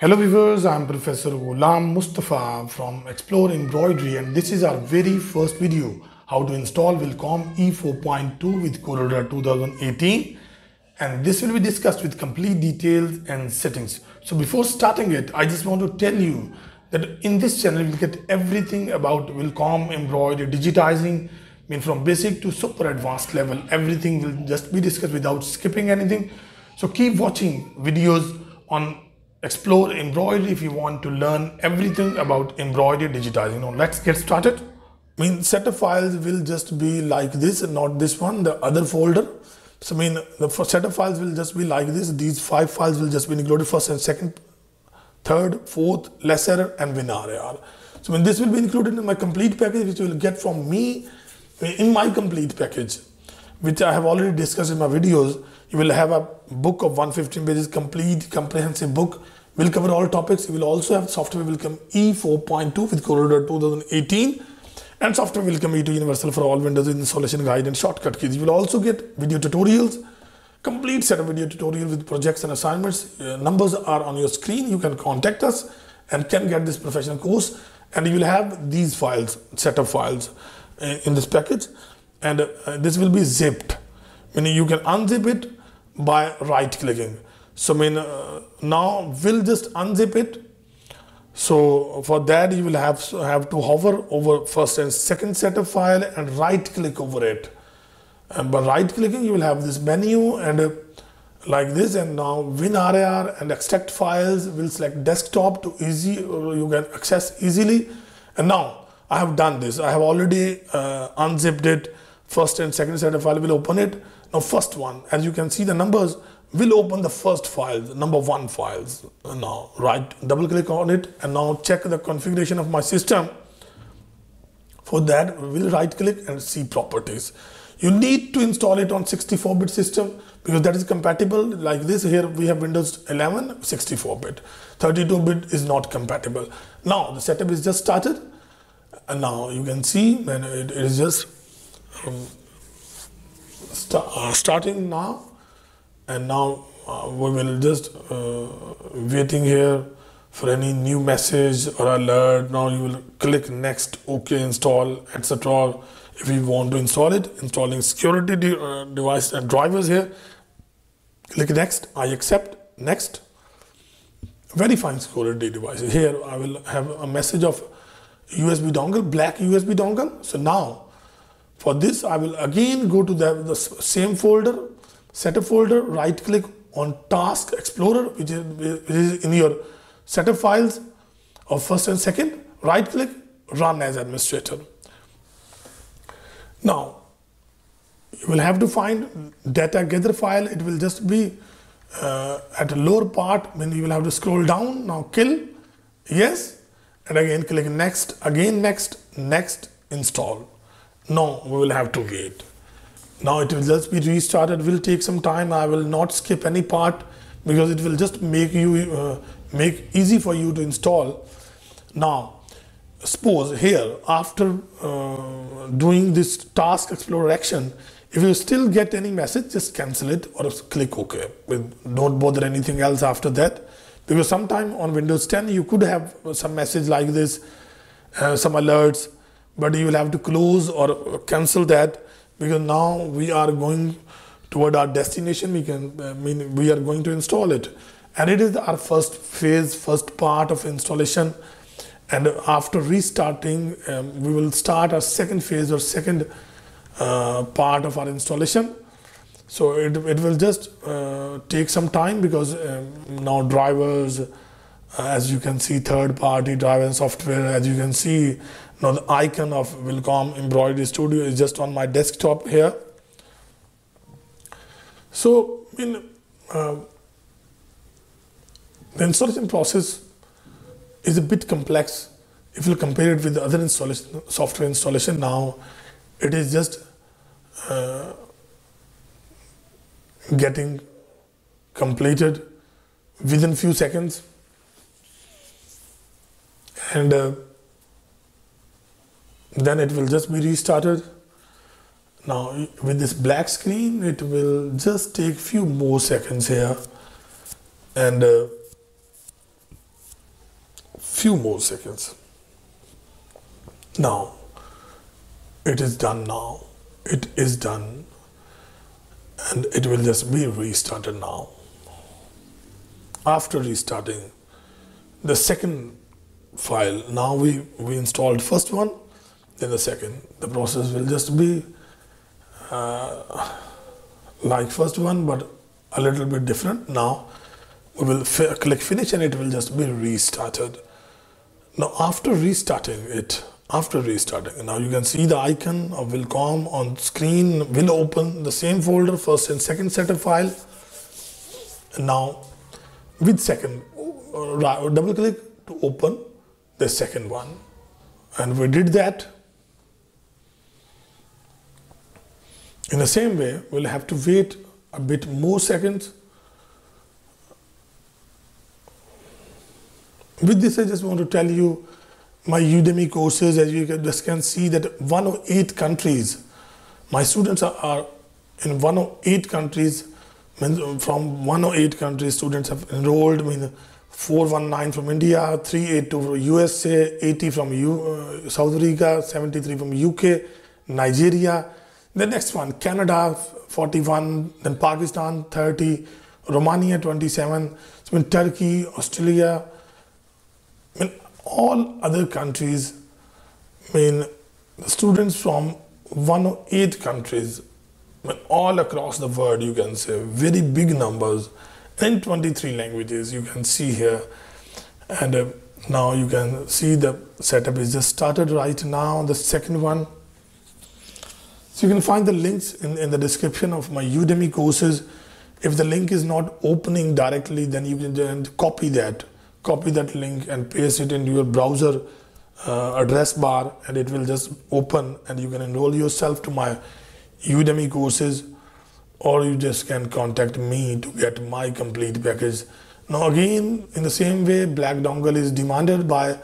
Hello viewers, I am Professor Ghulam Mustafa from Explore Embroidery and this is our very first video how to install Wilcom E4.2 with CorelDRAW 2018 and this will be discussed with complete details and settings. So before starting it, I just want to tell you that in this channel you will get everything about Wilcom embroidery, digitizing, I mean from basic to super advanced level, everything will just be discussed without skipping anything. So keep watching videos on explore embroidery if you want to learn everything about embroidery digitizing. Now let's get started. I mean set of files will just be like this and not this one, the other folder. So I mean the set of files will just be like this. These five files will just be included first and second, third, fourth, lesser and WinRAR. So I mean this will be included in my complete package which you will get from me in my complete package which I have already discussed in my videos. You will have a book of 115 pages, complete comprehensive book. Will cover all topics. You will also have software Wilcom E4.2 with CorelDRAW 2018 and software Wilcom E2 Universal for all Windows installation guide and shortcut keys. You will also get video tutorials, complete set of video tutorials with projects and assignments. Uh, numbers are on your screen. You can contact us and can get this professional course and you will have these files, set of files uh, in this package and uh, this will be zipped meaning you can unzip it by right clicking. So I mean uh, now we'll just unzip it. So for that you will have have to hover over first and second set of file and right click over it. And by right clicking you will have this menu and uh, like this. And now WinRAR and extract files will select desktop to easy you can access easily. And now I have done this. I have already uh, unzipped it. First and second set of file will open it. Now first one, as you can see the numbers will open the first file, number one files. Now right, double click on it and now check the configuration of my system. For that, we'll right click and see properties. You need to install it on 64-bit system because that is compatible like this. Here we have Windows 11 64-bit. 32-bit is not compatible. Now the setup is just started and now you can see when it is just um, st uh, starting now. And now uh, we will just uh, waiting here for any new message or alert. Now you will click next ok install etc if you want to install it installing security de uh, device and drivers here. Click next i accept next. Verifying security devices. Here i will have a message of usb dongle black usb dongle. So now for this, I will again go to the, the same folder, set a folder, right click on Task Explorer, which is, which is in your set of files of first and second, right click, run as administrator. Now, you will have to find data gather file. It will just be uh, at a lower part when you will have to scroll down. Now kill, yes, and again click next, again next, next, install. No, we will have to wait. Now it will just be restarted, will take some time. I will not skip any part because it will just make you uh, make easy for you to install. Now, suppose here after uh, doing this task explorer action, if you still get any message, just cancel it or click OK. Don't bother anything else after that. Because sometime on Windows 10, you could have some message like this, uh, some alerts, but you will have to close or cancel that because now we are going toward our destination. We can I mean we are going to install it. And it is our first phase first part of installation. And after restarting um, we will start our second phase or second uh, part of our installation. So it, it will just uh, take some time because um, now drivers uh, as you can see third party driver software as you can see now the icon of Wilcom Embroidery Studio is just on my desktop here. So in uh, the installation process is a bit complex if you compare it with the other installation software installation now it is just uh, getting completed within few seconds and uh, then it will just be restarted. Now with this black screen it will just take few more seconds here. And uh, few more seconds. Now it is done now. It is done. And it will just be restarted now. After restarting the second file. Now we we installed first one then the second. The process will just be uh, like first one but a little bit different. Now we will click finish and it will just be restarted. Now after restarting it after restarting now you can see the icon of Wilcom on screen will open the same folder first and second set of file. And now with second uh, double click to open the second one. And we did that. In the same way we'll have to wait a bit more seconds. With this I just want to tell you my Udemy courses. As you just can see that 108 countries my students are, are in 108 countries. From 108 countries students have enrolled. I mean 419 from India 382 from USA 80 from U, uh, South Africa 73 from UK Nigeria. The next one Canada 41 then Pakistan 30 Romania 27 so in Turkey Australia. Mean, all other countries, I mean, students from 108 countries, I mean, all across the world, you can say, very big numbers in 23 languages, you can see here. And uh, now you can see the setup is just started right now, the second one. So you can find the links in, in the description of my Udemy courses. If the link is not opening directly, then you can then copy that copy that link and paste it into your browser uh, address bar and it will just open and you can enroll yourself to my Udemy courses or you just can contact me to get my complete package. Now again in the same way black dongle is demanded by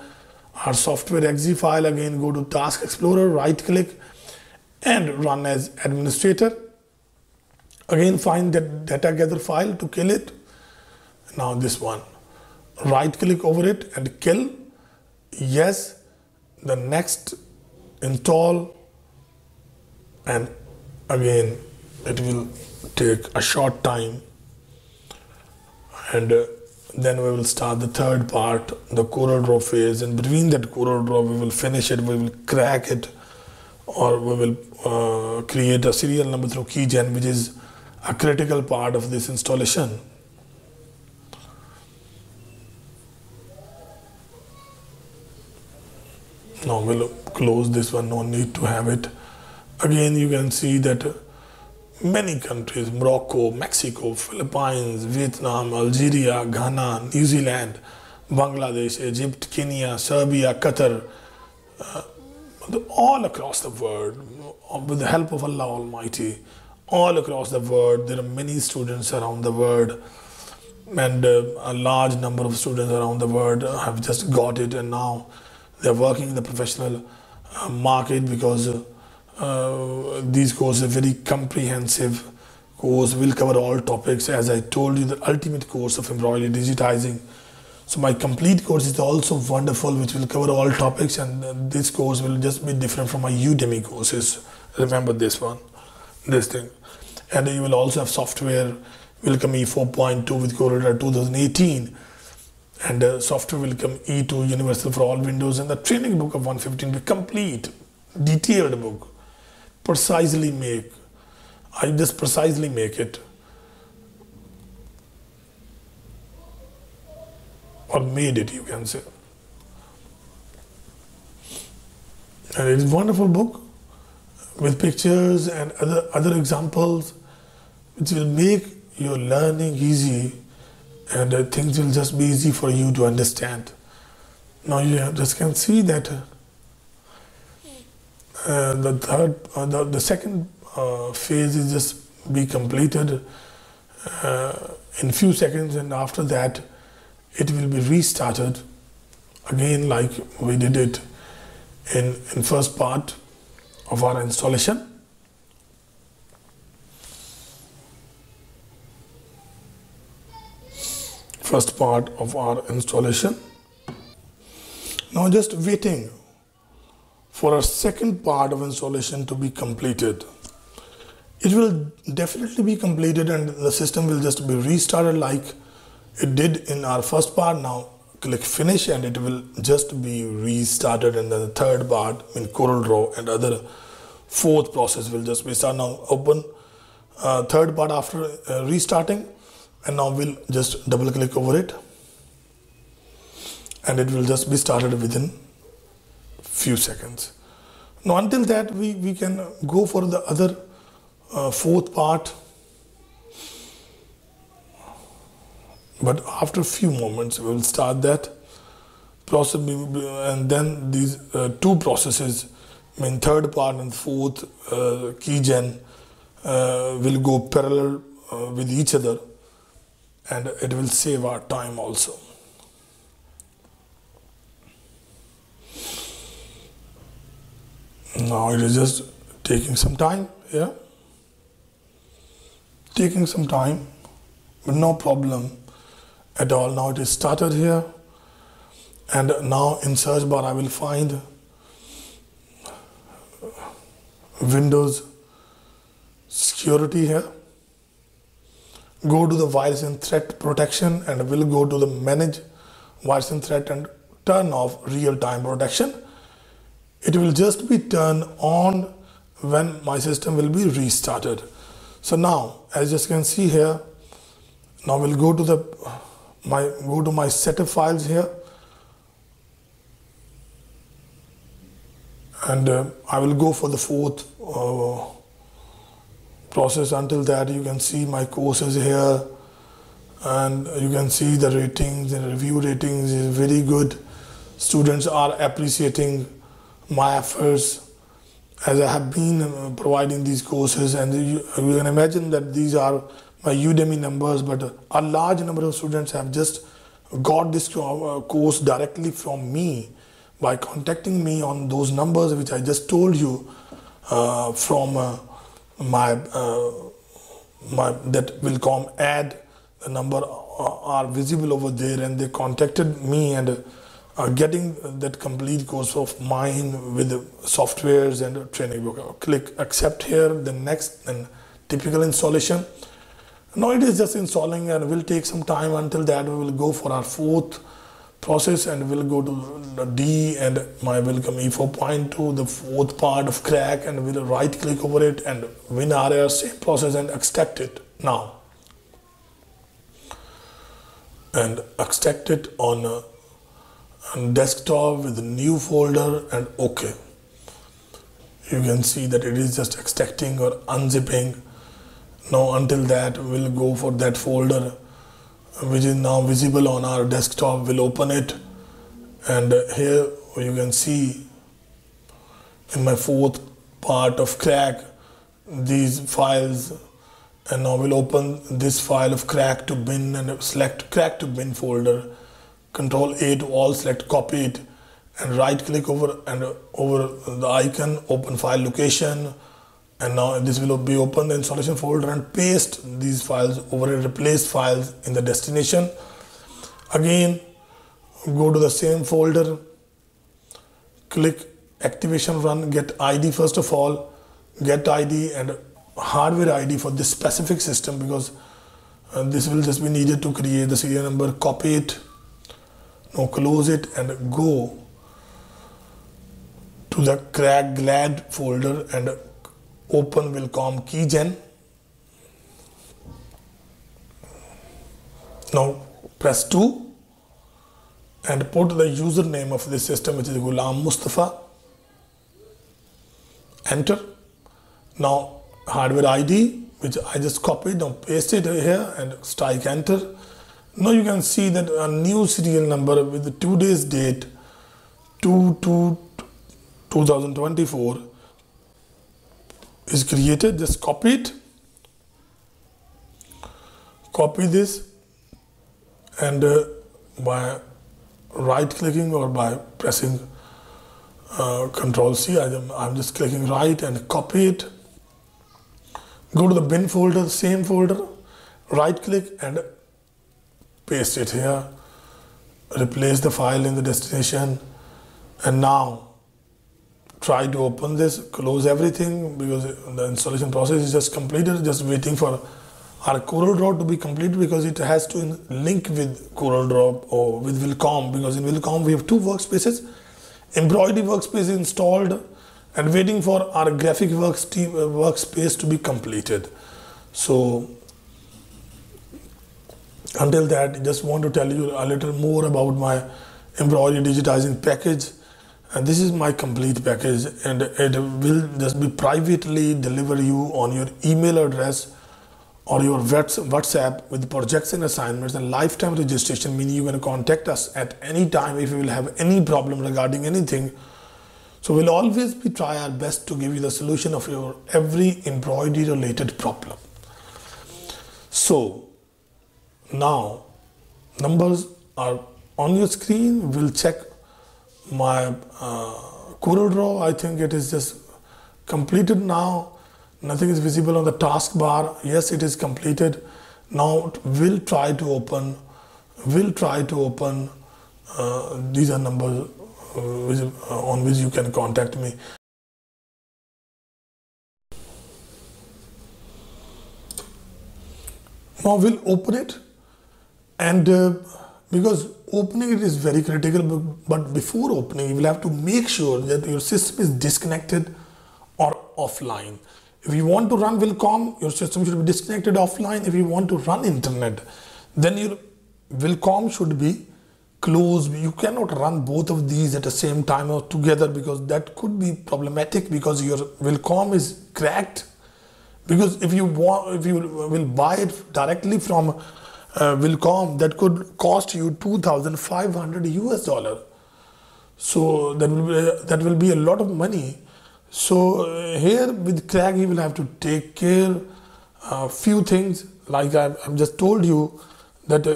our software exe file. Again go to task explorer right click and run as administrator. Again find that data gather file to kill it. Now this one. Right click over it and kill. Yes the next install. And again it will take a short time. And uh, then we will start the third part the Corel Draw phase. And between that Corel Draw we will finish it we will crack it or we will uh, create a serial number through keygen which is a critical part of this installation. Now we'll close this one no need to have it. Again you can see that many countries Morocco Mexico Philippines Vietnam Algeria Ghana New Zealand Bangladesh Egypt Kenya Serbia Qatar uh, all across the world with the help of Allah Almighty all across the world there are many students around the world. And uh, a large number of students around the world have just got it and now they're working in the professional uh, market because uh, uh, these courses are very comprehensive course will cover all topics. As I told you the ultimate course of embroidery digitizing. So my complete course is also wonderful which will cover all topics and this course will just be different from my Udemy courses. Remember this one this thing. And you will also have software Wilcom E4.2 with CorelDRAW 2018 and uh, software Wilcom E2 universal for all windows and the training book of 115 will complete detailed book precisely make I just precisely make it or made it you can say and it is a wonderful book with pictures and other other examples which will make your learning easy and uh, things will just be easy for you to understand. Now you just can see that the third, uh, the, the second uh, phase is just be completed uh, in few seconds and after that it will be restarted again like we did it in, in first part of our installation. first part of our installation Now just waiting for a second part of installation to be completed. It will definitely be completed and the system will just be restarted like it did in our first part. Now click finish and it will just be restarted and then the third part in Corel Draw and other fourth process will just be start now open uh, third part after uh, restarting and now we'll just double click over it and it will just be started within few seconds. Now until that we, we can go for the other uh, fourth part but after a few moments we will start that process and then these uh, two processes I mean third part and fourth uh, keygen uh, will go parallel uh, with each other and it will save our time also. Now it is just taking some time here, taking some time, but no problem at all. Now it is started here, and now in search bar I will find Windows security here. Go to the virus and threat protection, and we'll go to the manage virus and threat and turn off real time protection it will just be turned on when my system will be restarted. So now, as you can see here, now we'll go to the my go to my setup files here, and uh, I will go for the fourth uh, process. Until that, you can see my courses here, and you can see the ratings and review ratings is very good. Students are appreciating my efforts as I have been uh, providing these courses. And you, you, can imagine that these are my Udemy numbers but a large number of students have just got this uh, course directly from me by contacting me on those numbers which I just told you uh, from uh, my uh, my that will come add the number uh, are visible over there. And they contacted me and uh, getting that complete course of mine with the softwares and training book. Click accept here, the next and typical installation. Now it is just installing and will take some time until that we will go for our fourth process and we'll go to D and my Wilcom E4.2, the fourth part of crack and we'll right click over it and WinRAR same process and extract it now. And extract it on uh, and desktop with a new folder and OK. You can see that it is just extracting or unzipping. Now until that we'll go for that folder which is now visible on our desktop. We'll open it and here you can see in my fourth part of crack these files and now we'll open this file of crack to bin and select crack to bin folder control A to all select copy it and right click over and over the icon open file location and now this will be open the installation folder and paste these files over a replaced files in the destination. Again go to the same folder click activation run get id first of all get id and hardware id for this specific system because uh, this will just be needed to create the serial number copy it now close it and go to the crack glad folder and open Wilcom keygen. Now press 2 and put the username of this system which is Ghulam Mustafa. Enter. Now hardware ID which I just copied now paste it here and strike enter now you can see that a new serial number with the two days date 2 to 2024 is created. Just copy it. Copy this and uh, by right clicking or by pressing uh, control C I'm, I'm just clicking right and copy it go to the bin folder same folder right click and paste it here replace the file in the destination and now try to open this close everything because the installation process is just completed just waiting for our Corel Draw to be completed because it has to link with Corel Draw or with Wilcom because in Wilcom we have two workspaces embroidery workspace installed and waiting for our graphic works uh, workspace to be completed. So until that I just want to tell you a little more about my embroidery digitizing package. And this is my complete package and it will just be privately deliver you on your email address or your whatsapp with projects and assignments and lifetime registration meaning you can contact us at any time if you will have any problem regarding anything. So we'll always be try our best to give you the solution of your every embroidery related problem. So now numbers are on your screen. We'll check my uh, Corel Draw. I think it is just completed now. Nothing is visible on the taskbar yes it is completed. Now we'll try to open we'll try to open uh, these are numbers uh, uh, on which you can contact me. Now we'll open it and uh, because opening it is very critical but before opening you will have to make sure that your system is disconnected or offline. If you want to run Wilcom your system should be disconnected offline. If you want to run internet then your Wilcom should be closed. You cannot run both of these at the same time or together because that could be problematic because your Wilcom is cracked. Because if you want if you will buy it directly from uh, Wilcom that could cost you 2500 US dollar. So that will be, that will be a lot of money. So uh, here with Craig you will have to take care a uh, few things. Like I, have just told you that uh,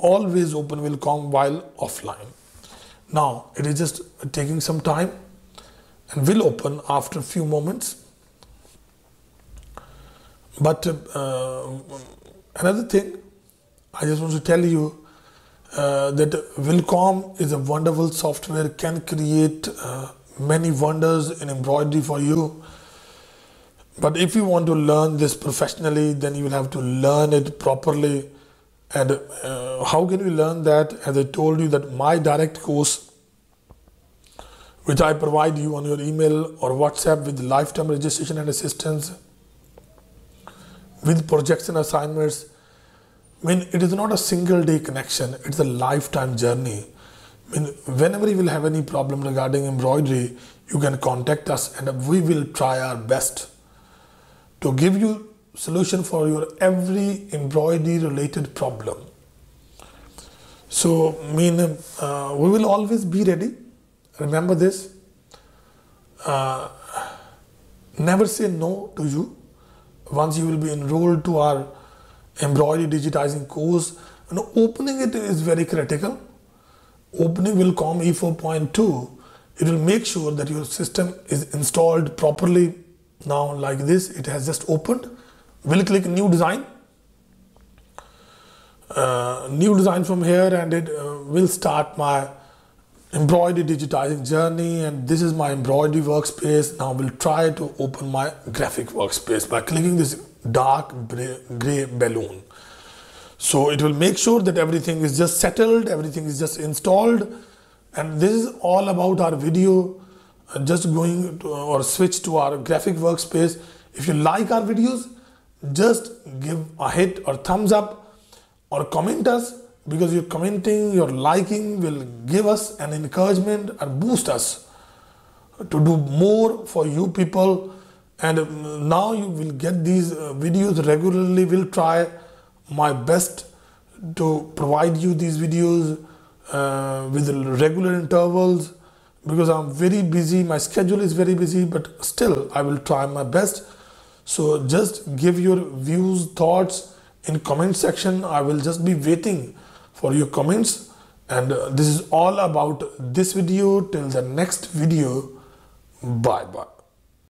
always open Wilcom while offline. Now it is just taking some time and will open after a few moments. But uh, another thing I just want to tell you uh, that Wilcom is a wonderful software, can create uh, many wonders in embroidery for you. But if you want to learn this professionally, then you will have to learn it properly. And uh, how can we learn that? As I told you that my direct course, which I provide you on your email or WhatsApp with lifetime registration and assistance, with projects and assignments, I mean, it is not a single day connection, it's a lifetime journey. I mean, whenever you will have any problem regarding embroidery, you can contact us and we will try our best to give you solution for your every embroidery related problem. So, I mean, uh, we will always be ready. Remember this. Uh, never say no to you. Once you will be enrolled to our embroidery digitizing course, you know, opening it is very critical. Opening Wilcom E4.2. It will make sure that your system is installed properly. Now, like this, it has just opened. We'll click new design. Uh, new design from here and it uh, will start my embroidery digitizing journey and this is my embroidery workspace now we'll try to open my graphic workspace by clicking this dark gray balloon. So it will make sure that everything is just settled, everything is just installed. And this is all about our video. Uh, just going to, or switch to our graphic workspace. If you like our videos, just give a hit or thumbs up or comment us because your commenting, your liking will give us an encouragement and boost us to do more for you people and now you will get these uh, videos regularly will try my best to provide you these videos uh, with regular intervals because I'm very busy my schedule is very busy but still I will try my best. So just give your views thoughts in comment section. I will just be waiting for your comments. And uh, this is all about this video. Till the next video. Bye bye